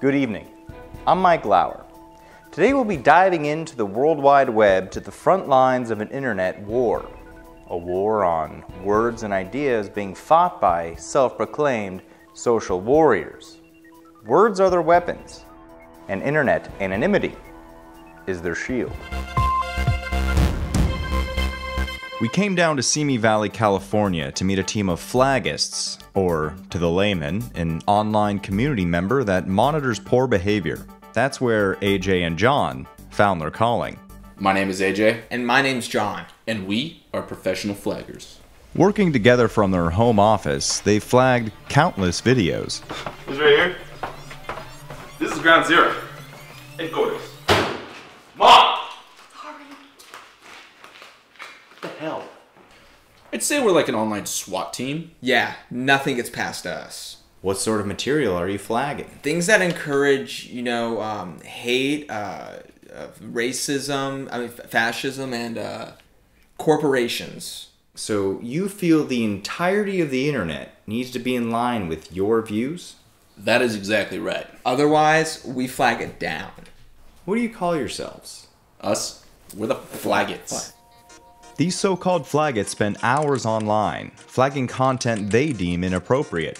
Good evening. I'm Mike Lauer. Today we'll be diving into the World Wide Web to the front lines of an internet war. A war on words and ideas being fought by self proclaimed social warriors. Words are their weapons, and internet anonymity is their shield. We came down to Simi Valley, California to meet a team of flagists, or to the layman, an online community member that monitors poor behavior. That's where AJ and John found their calling. My name is AJ, And my name's John. and we are professional flaggers. Working together from their home office, they flagged countless videos. This right here. This is ground zero. Headquarters. Mom! What the hell? I'd say we're like an online SWAT team. Yeah, nothing gets past us. What sort of material are you flagging? Things that encourage, you know, um, hate, uh, uh, racism, I mean, f- fascism, and uh, corporations. So, you feel the entirety of the internet needs to be in line with your views? That is exactly right. Otherwise, we flag it down. What do you call yourselves? Us, we're the flagits. These so called flagits spend hours online, flagging content they deem inappropriate.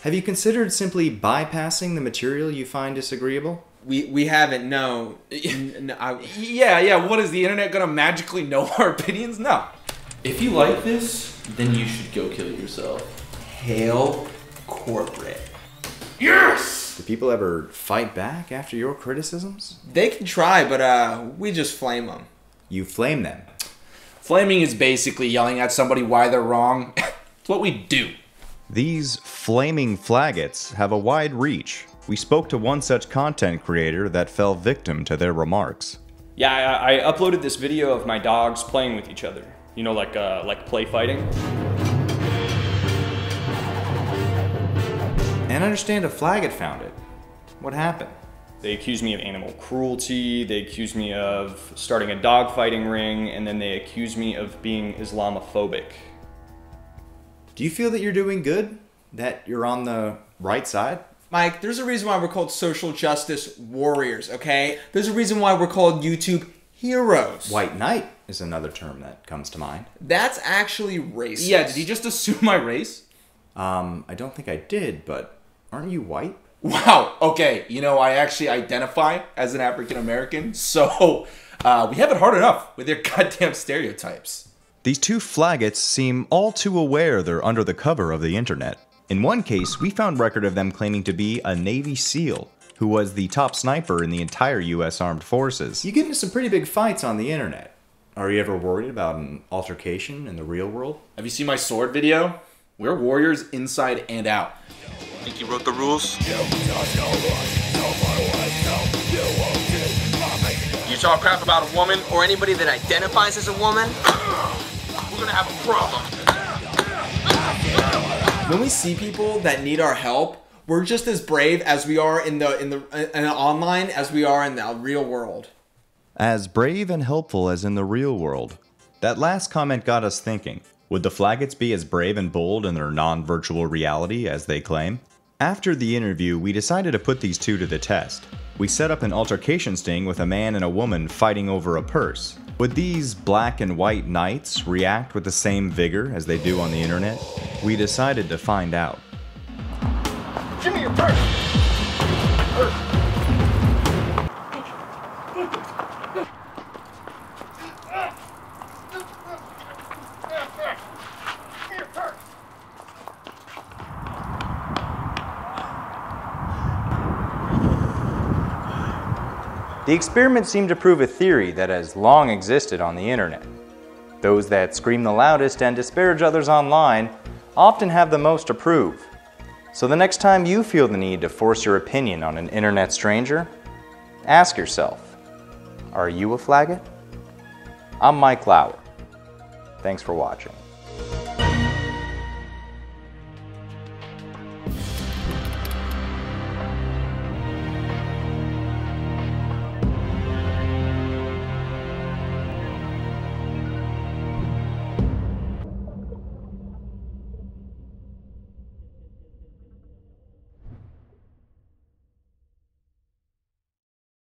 Have you considered simply bypassing the material you find disagreeable? We we haven't. No. N- n- I- Yeah, yeah, what is the internet gonna magically know our opinions? No. If you like this, then you should go kill yourself. hail corporate. Yes! Do people ever fight back after your criticisms? They can try, but uh, we just flame them. You flame them. Flaming is basically yelling at somebody why they're wrong. it's what we do. These flaming flagits have a wide reach. We spoke to one such content creator that fell victim to their remarks. Yeah, I, I uploaded this video of my dogs playing with each other. You know, like uh, like play fighting. And I understand a flagit found it. What happened? They accused me of animal cruelty. They accused me of starting a dog fighting ring, and then they accused me of being Islamophobic. Do you feel that you're doing good? That you're on the right side? Mike, there's a reason why we're called social justice warriors, okay? There's a reason why we're called YouTube heroes. White knight is another term that comes to mind. That's actually racist. Yeah, did you just assume my race? Um, I don't think I did, but aren't you white? Wow, okay, you know, I actually identify as an African American, so uh, we have it hard enough with their goddamn stereotypes. These two flagits seem all too aware they're under the cover of the internet. In one case, we found record of them claiming to be a Navy SEAL who was the top sniper in the entire US Armed Forces. You get into some pretty big fights on the internet. Are you ever worried about an altercation in the real world? Have you seen my sword video? We're warriors inside and out. Think you wrote the rules? You talk crap about a woman or anybody that identifies as a woman, we're gonna have a problem. When we see people that need our help, we're just as brave as we are in the in the in the online as we are in the real world. As brave and helpful as in the real world. That last comment got us thinking. Would the Flagits be as brave and bold in their non virtual reality as they claim? After the interview, we decided to put these two to the test. We set up an altercation sting with a man and a woman fighting over a purse. Would these black and white knights react with the same vigor as they do on the internet? We decided to find out. Give me your purse. The experiment seemed to prove a theory that has long existed on the internet. Those that scream the loudest and disparage others online often have the most to prove. So the next time you feel the need to force your opinion on an internet stranger, ask yourself Are you a flagit? I'm Mike Lauer. Thanks for watching.